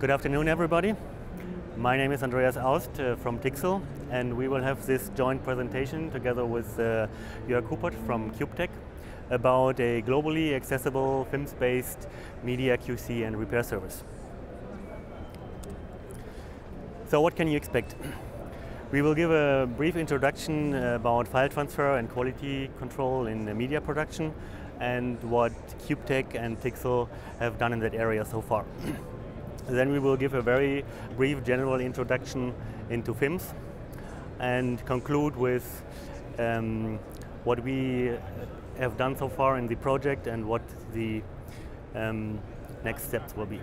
Good afternoon, everybody. My name is Andreas Aust uh, from Tixel, and we will have this joint presentation together with uh, Jörg Houpert from Cube-Tec about a globally accessible FIMS-based media QC and repair service. So what can you expect? We will give a brief introduction about file transfer and quality control in the media production and what Cube-Tec and Tixel have done in that area so far. then we will give a very brief general introduction into FIMS and conclude with um, what we have done so far in the project and what the um, next steps will be.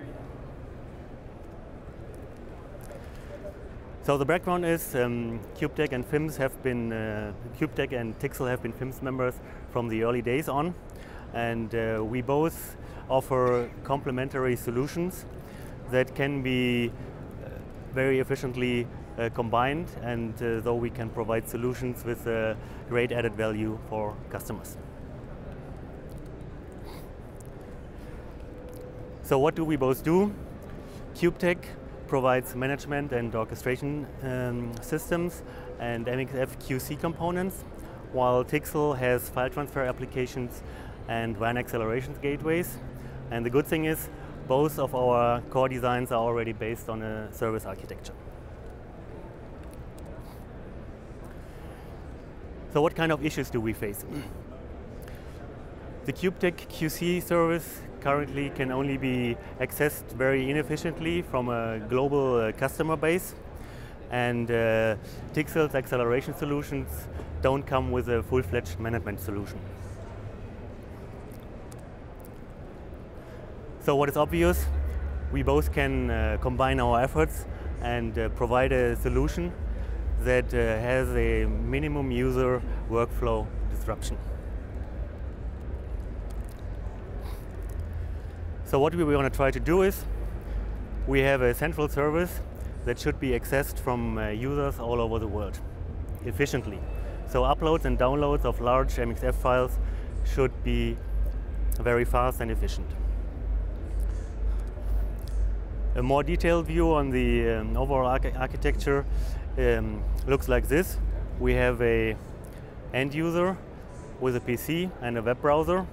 So the background is um, Cube-Tec and FIMS have been, uh, Cube-Tec and Tixel have been FIMS members from the early days on. And uh, we both offer complementary solutions that can be uh, very efficiently uh, combined and uh, though we can provide solutions with uh, great added value for customers. So what do we both do? Cube-Tec provides management and orchestration um, systems and MXF QC components, while Tixel has file transfer applications and WAN acceleration gateways. And the good thing is, both of our core designs are already based on a service architecture. So what kind of issues do we face? The Cube-Tec QC service currently can only be accessed very inefficiently from a global uh, customer base. And uh, Tixel's acceleration solutions don't come with a full-fledged management solution. So what is obvious, we both can uh, combine our efforts and uh, provide a solution that uh, has a minimum user workflow disruption. So what we want to try to do is, we have a central service that should be accessed from uh, users all over the world, efficiently. So uploads and downloads of large MXF files should be very fast and efficient. A more detailed view on the um, overall arch architecture um, looks like this. We have a end user with a PC and a web browser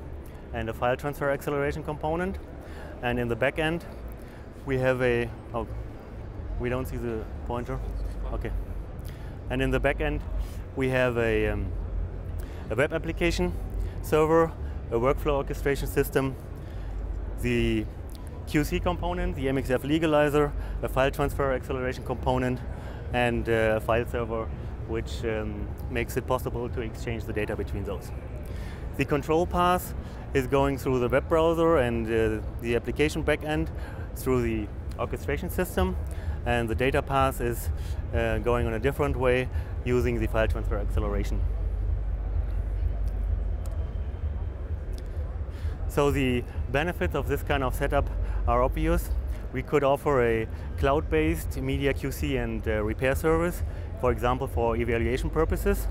and a file transfer acceleration component. And in the back end, we have a, oh, we don't see the pointer? Okay. And in the back end, we have a, um, a web application server, a workflow orchestration system, the QC component, the MXF legalizer, a file transfer acceleration component, and uh, a file server which um, makes it possible to exchange the data between those. The control path is going through the web browser and uh, the application backend through the orchestration system and the data path is uh, going on a different way using the file transfer acceleration. So the benefits of this kind of setup are obvious. We could offer a cloud-based media QC and uh, repair service, for example, for evaluation purposes.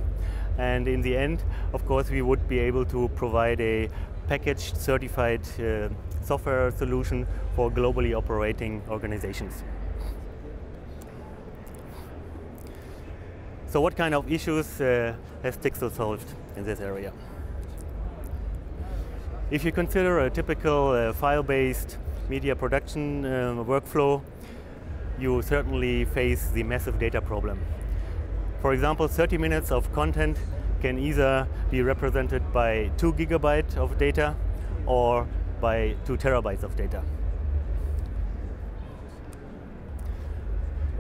And in the end, of course, we would be able to provide a packaged certified uh, software solution for globally operating organizations. So what kind of issues uh, has Tixel solved in this area? If you consider a typical uh, file-based media production uh, workflow, you certainly face the massive data problem. For example, 30 minutes of content can either be represented by two gigabytes of data or by two terabytes of data.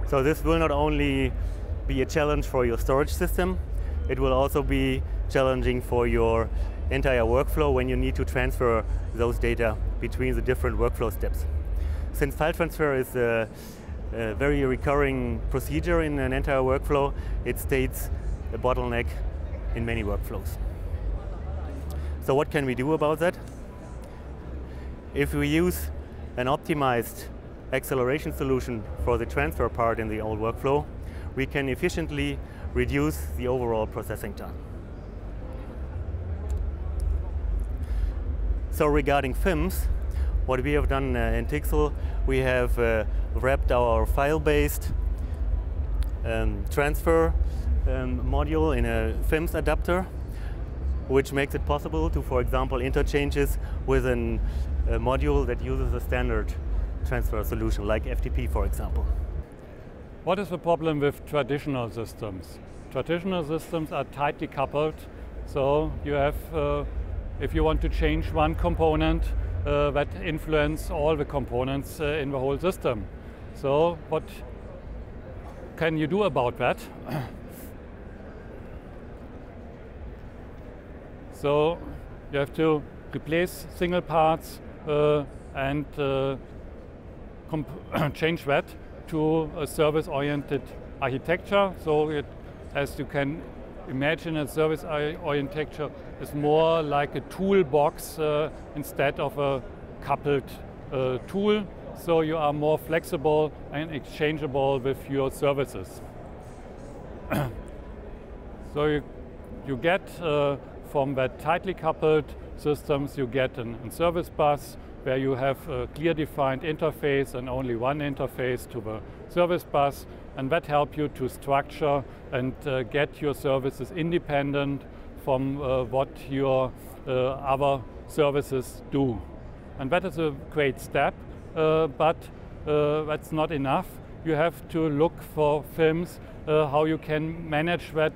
So this will not only be a challenge for your storage system, it will also be challenging for your entire workflow when you need to transfer those data between the different workflow steps. Since file transfer is a, a very recurring procedure in an entire workflow, it states a bottleneck in many workflows. So what can we do about that? If we use an optimized acceleration solution for the transfer part in the old workflow, we can efficiently reduce the overall processing time. So regarding FIMS, what we have done uh, in Tixel, we have uh, wrapped our file-based um, transfer um, module in a FIMS adapter, which makes it possible to, for example, interchanges with an, a module that uses a standard transfer solution, like FTP, for example. What is the problem with traditional systems? Traditional systems are tightly coupled, so you have, uh, if you want to change one component, uh, that influence all the components uh, in the whole system. So what can you do about that? so you have to replace single parts uh, and uh, change that to a service-oriented architecture. So it, as you can imagine, a service architecture is more like a toolbox uh, instead of a coupled uh, tool. So you are more flexible and exchangeable with your services. so you, you get uh, from that tightly coupled systems, you get an, an service bus where you have a clear defined interface and only one interface to the service bus and that help you to structure and uh, get your services independent from uh, what your uh, other services do. And that is a great step, uh, but uh, that's not enough. You have to look for FIMS, uh, how you can manage that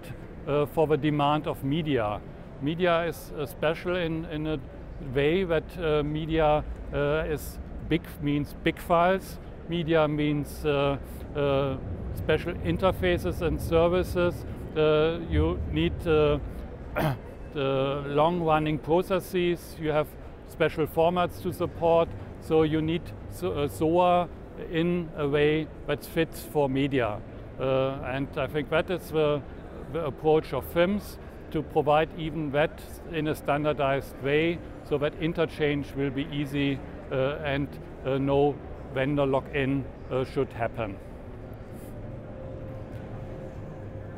for the demand of media. Media is special in, in a way that media is big means big files. Media means special interfaces and services. you need the long-running processes. You have special formats to support, so you need SOA uh, in a way that fits for media. Uh, and I think that is the, the, approach of FIMS to provide even that in a standardized way so that interchange will be easy uh, and uh, no vendor lock-in uh, should happen.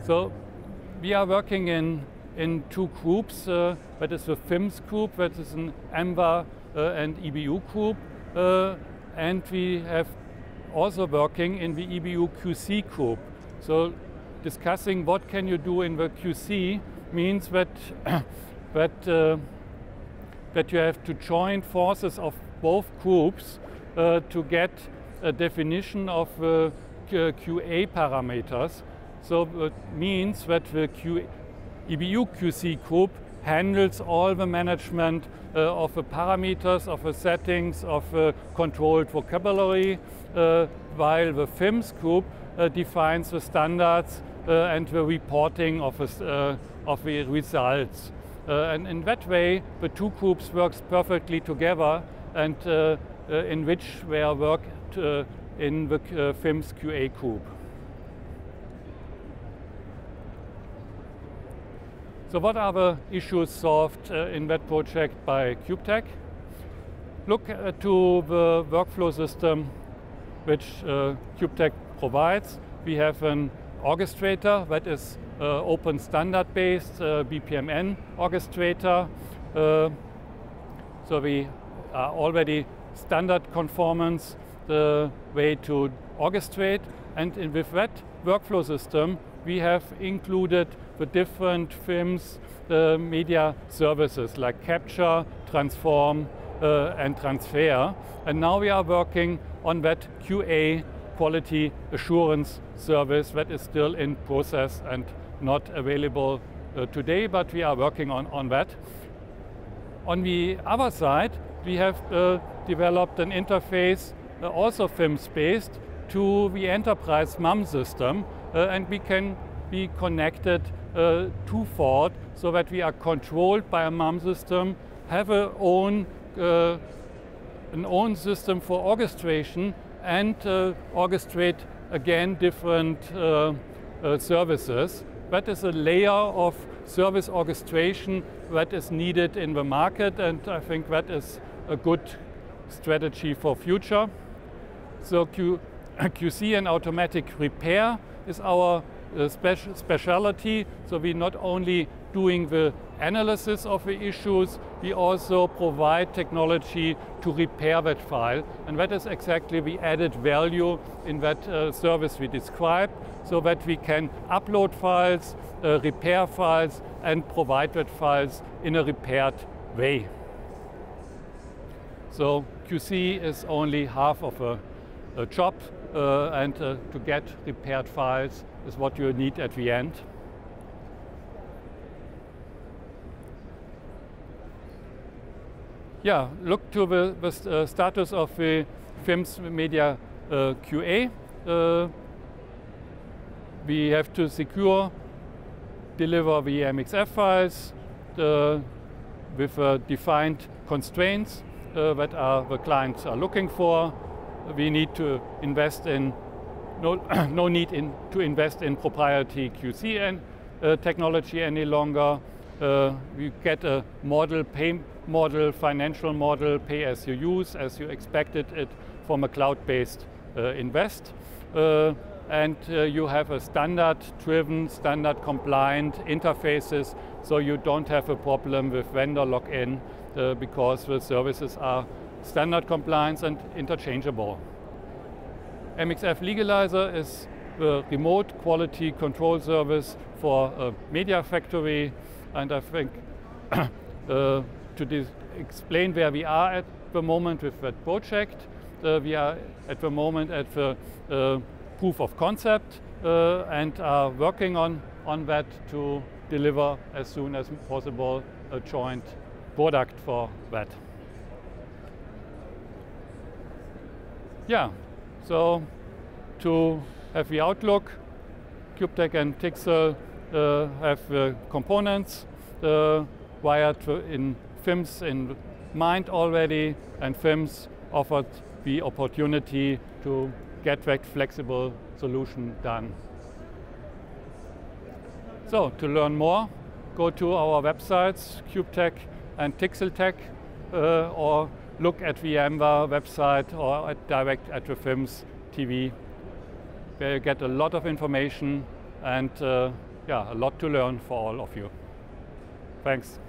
So we are working in in two groups. Uh, that is the FIMS group, that is an AMWA uh, and EBU group. Uh, and we have also working in the EBU QC group. So discussing what can you do in the QC means that, that, uh, that you have to join forces of both groups uh, to get a definition of the QA parameters. So it means that the QA EBU QC group handles all the management uh, of the parameters, of the settings, of the controlled vocabulary, uh, while the FIMS group uh, defines the standards uh, and the reporting of, the, uh, of the results. Uh, and in that way, the two groups work perfectly together and in which they work in the FIMS QA group. So what are the issues solved uh, in that project by Cube-Tec? Look uh, to the workflow system which uh, Cube-Tec provides. We have an orchestrator that is open standard based uh, BPMN orchestrator. So we are already standard conformance the way to orchestrate and with that workflow system we have included the different FIMS uh, media services like capture, transform, uh, and transfer. And now we are working on that QA quality assurance service that is still in process and not available uh, today, but we are working on, on that. On the other side, we have uh, developed an interface, uh, also FIMS-based, to the enterprise MUM system, uh, and we can be connected uh, to so that we are controlled by a MUM system, have a own, uh, an own system for orchestration and uh, orchestrate again different uh, uh, services. That is a layer of service orchestration that is needed in the market and I think that is a good strategy for future. So Q QC and automatic repair is our uh, specialty. So we not only doing the analysis of the issues, we also provide technology to repair that file. And that is exactly the added value in that uh, service we describe, so that we can upload files, uh, repair files, and provide that files in a repaired way. So QC is only half of a, a job, and uh, to get repaired files is what you need at the end. yeah, look to the, the uh, status of the FIMS media uh, QA. Uh, we have to secure, deliver the MXF files uh, with uh, defined constraints uh, that are the clients are looking for. We need to invest in no, no need in, to invest in proprietary QC and, technology any longer. we get a model pay model, financial model, pay as you use, as you expected it from a cloud-based uh, invest. Uh, and uh, you have a standard-driven, standard-compliant interfaces, so you don't have a problem with vendor login uh, because the services are standard compliance and interchangeable. MXF Legalizer is the remote quality control service for a media factory, and I think uh, to explain where we are at the moment with that project. Uh, we are at the moment at the uh, proof of concept uh, and are working on, on that to deliver as soon as possible a joint product for that. Yeah, so to have the outlook, Cube-Tec and Tixel uh, have the components uh, wired in FIMS in mind already, and FIMS offered the opportunity to get that flexible solution done. So to learn more, go to our websites, Cube-Tec and TixelTech, uh, or look at the website or at direct at the FIMS TV, where you get a lot of information and uh, yeah, a lot to learn for all of you. Thanks.